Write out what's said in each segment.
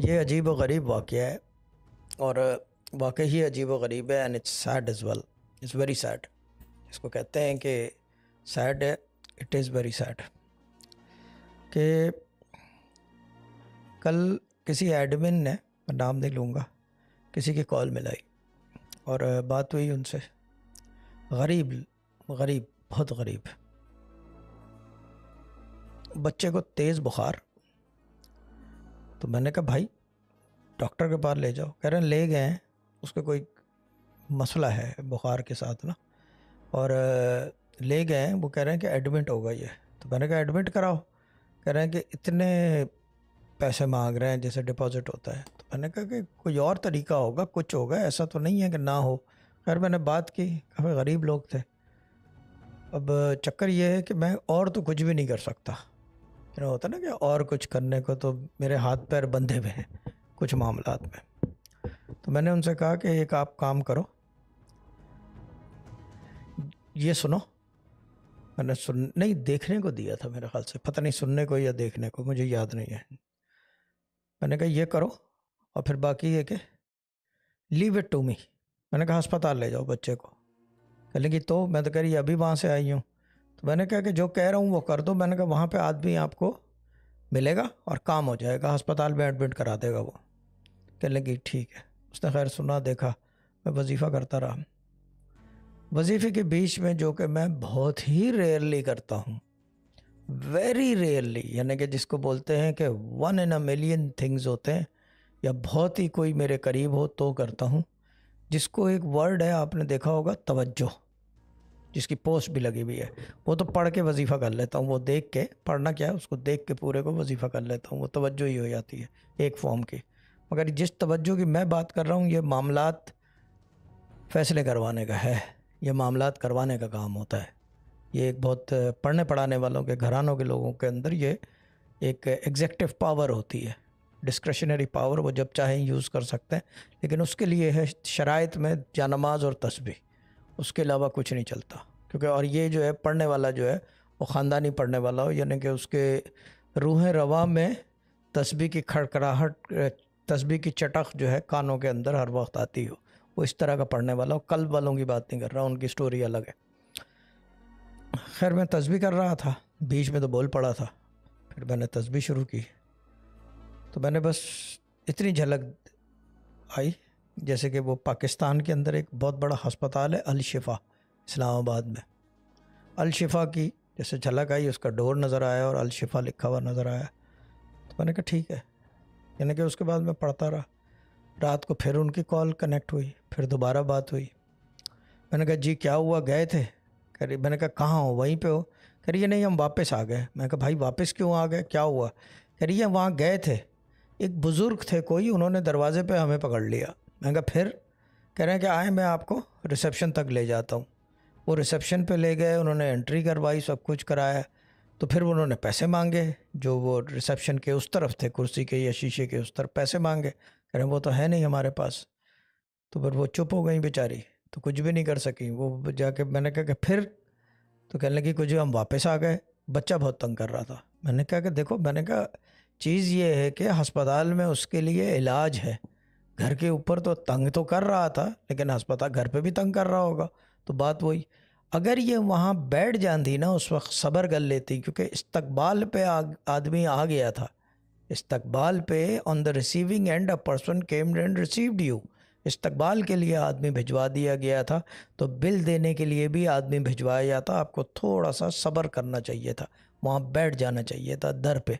ये अजीब व गरीब वाक़ है और वाकई ही अजीब व गरीब है and it's sad is well it's very sad इसको कहते हैं कि सैड है इट इज़ वेरी सैड कि कल किसी एडमिन ने, मैं नाम नहीं लूँगा, किसी की कॉल मिलाई और बात हुई उनसे। गरीब गरीब, बहुत गरीब। बच्चे को तेज़ बुखार तो मैंने कहा, भाई, डॉक्टर के पास ले जाओ। कह रहे हैं, ले गए हैं, उसका कोई मसला है बुखार के साथ ना। और, ले गए हैं, वो कह रहे हैं कि, एडमिट होगा ये। तो मैंने कहा, एडमिट कराओ। कह रहे हैं कि, इतने पैसे मांग रहे हैं जैसे डिपॉजिट होता है। तो मैंने कहा कि, कोई और तरीका होगा, कुछ होगा, ऐसा तो नहीं है कि ना हो। खैर, मैंने बात की, काफ़ी गरीब लोग थे। अब, चक्कर ये है कि मैं और तो कुछ भी नहीं कर सकता। ना होता ना कि और कुछ करने को तो मेरे हाथ पैर बंधे हुए हैं, कुछ मामला में। तो मैंने उनसे कहा कि एक आप काम करो। ये सुनो, मैंने सुन, नहीं, देखने को दिया था मेरे ख्याल से, पता नहीं सुनने को या देखने को, मुझे याद नहीं है। मैंने कहा, ये करो, और फिर बाकी ये कि लीव इट टू मी मैंने कहा, अस्पताल ले जाओ बच्चे को। कह लेंगी तो? मैं तो कह रही अभी वहाँ से आई हूँ। मैंने कहा कि जो कह रहा हूँ वो कर दो। मैंने कहा, वहाँ पे आदमी आपको मिलेगा और काम हो जाएगा। अस्पताल में एडमिट करा देगा वो। कह लगी, ठीक है। उसने खैर सुना, देखा, मैं वजीफ़ा करता रहा। वजीफ़े के बीच में जो कि मैं बहुत ही रेयरली करता हूँ। वेरी रेयरली यानी कि जिसको बोलते हैं कि one in a million things होते हैं, या बहुत ही कोई मेरे करीब हो तो करता हूँ। जिसको एक वर्ड है, आपने देखा होगा, तवज्जो। जिसकी पोस्ट भी लगी हुई है। वो तो पढ़ के वजीफ़ा कर लेता हूँ, वो देख के, पढ़ना क्या है, उसको देख के पूरे को वजीफ़ा कर लेता हूँ, वो तवज्जो ही हो जाती है, एक फॉर्म की। मगर जिस तवज्जो की मैं बात कर रहा हूँ, ये मामला फ़ैसले करवाने का है, ये मामला करवाने का काम होता है। ये एक बहुत पढ़ने पढ़ाने वालों के, घरानों के लोगों के अंदर ये एक एग्जेक्टिव पावर होती है डिस्क्रेशनरी पावर वो जब चाहें यूज़ कर सकते हैं, लेकिन उसके लिए है शराइ में जानमाज और तस्बी उसके अलावा कुछ नहीं चलता। क्योंकि और ये जो है, पढ़ने वाला जो है, वो ख़ानदानी पढ़ने वाला हो, यानी कि उसके रूह रवा में तस्बी की खड़खड़ाहट तस्बी की चटक जो है, कानों के अंदर हर वक्त आती हो। वो इस तरह का पढ़ने वाला हो। कल वालों की बात नहीं कर रहा, उनकी स्टोरी अलग है। खैर, मैं तस्बी कर रहा था। बीच में तो बोल पड़ा था। फिर मैंने तस्बी शुरू की। तो मैंने बस इतनी झलक आई। जैसे कि वो पाकिस्तान के अंदर एक बहुत बड़ा हस्पताल है अलशिफ़ा इस्लामाबाद में। अलशिफ़ा की जैसे झलक आई, उसका डोर नज़र आया और अलशिफ़ा लिखा हुआ नज़र आया। तो मैंने कहा, ठीक है। यानी कि उसके बाद मैं पढ़ता रहा। रात को फिर उनकी कॉल कनेक्ट हुई, फिर दोबारा बात हुई। मैंने कहा, जी, क्या हुआ? गए थे? कह रही, मैंने कहा, कहाँ हो? वहीं पे हो? कह रही नहीं, हम वापस आ गए। मैं कहा, भाई, वापस क्यों आ गए? क्या हुआ? कह रही वहाँ गए थे। एक बुज़ुर्ग थे कोई, उन्होंने दरवाज़े पे हमें पकड़ लिया। मैं कहा, फिर कह रहे हैं कि आए, मैं आपको रिसेप्शन तक ले जाता हूँ। वो रिसेप्शन पे ले गए, उन्होंने एंट्री करवाई, सब कुछ कराया। तो फिर उन्होंने पैसे मांगे, जो वो रिसेप्शन के उस तरफ़ थे, कुर्सी के या शीशे के उस तरफ़, पैसे मांगे। कह रहे वो तो है नहीं हमारे पास। तो फिर वो चुप हो गई बेचारी तो कुछ भी नहीं कर सकी। वो जाके मैंने कहा कि, फिर? तो कहने लगी, कुछ हम वापस आ गए, बच्चा बहुत तंग कर रहा था। मैंने कहा कि, देखो, मैंने कहा, चीज़ ये है कि अस्पताल में उसके लिए इलाज है घर के ऊपर तो तंग तो कर रहा था, लेकिन अस्पताल घर पे भी तंग कर रहा होगा। तो बात वही, अगर ये वहाँ बैठ जाती ना, उस वक्त सब्र कर लेती, क्योंकि इस्तकबाल पे आदमी आ गया था। इस्तकबाल पे on the receiving end a person came and received you इस्तकबाल के लिए आदमी भिजवा दिया गया था तो बिल देने के लिए भी आदमी भिजवाया जाता आपको थोड़ा सा सब्र करना चाहिए था, वहाँ बैठ जाना चाहिए था, दर पे।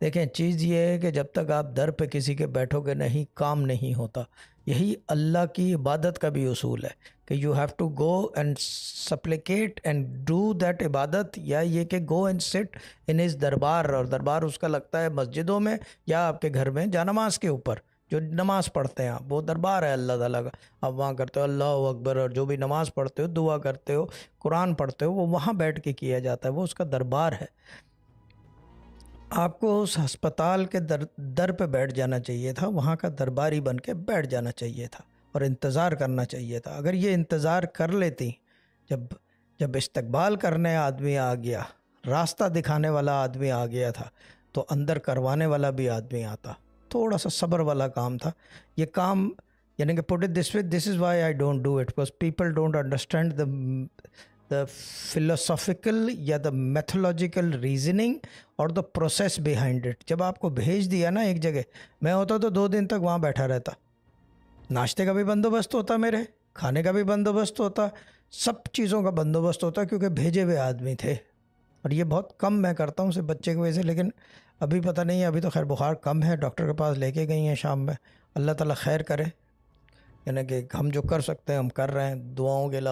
देखें, चीज़ ये है कि जब तक आप दर पे किसी के बैठोगे नहीं, काम नहीं होता। यही अल्लाह की इबादत का भी असूल है कि you have to go and supplicate and do that इबादत, या ये कि गो एंड सिट इन इस दरबार, और दरबार उसका लगता है मस्जिदों में या आपके घर में जा नमाज़ के ऊपर, जो नमाज़ पढ़ते हैं आप, वो दरबार है अल्लाह ताला का। आप वहाँ करते हो, अल्लाह अकबर, और जो भी नमाज़ पढ़ते हो, दुआ करते हो, कुरान पढ़ते हो, वो वहाँ बैठ के किया जाता है, वो उसका दरबार है। आपको उस अस्पताल के दर दर पे बैठ जाना चाहिए था, वहाँ का दरबारी बन के बैठ जाना चाहिए था और इंतज़ार करना चाहिए था। अगर ये इंतज़ार कर लेती, जब जब इस्तकबाल करने आदमी आ गया, रास्ता दिखाने वाला आदमी आ गया था तो अंदर करवाने वाला भी आदमी आता। थोड़ा सा सब्र वाला काम था। ये काम, यानी कि put it this way, this is why I don't do it, because people don't understand the the philosophical या द मैथोलॉजिकल रीजनिंग और द प्रोसेस बिहाइंड इट जब आपको भेज दिया ना एक जगह, मैं होता तो दो दिन तक वहाँ बैठा रहता। नाश्ते का भी बंदोबस्त होता मेरे, खाने का भी बंदोबस्त होता, सब चीज़ों का बंदोबस्त होता क्योंकि भेजे हुए आदमी थे। और ये बहुत कम मैं करता हूँ सिर्फ़ बच्चे की वजह से, लेकिन अभी पता नहीं है अभी तो खैर बुखार कम है, डॉक्टर के पास लेके गई हैं शाम में। अल्लाह ताला खैर करे। यानी कि हम जो कर सकते हैं, हम कर रहे हैं, दुआओं के अलावा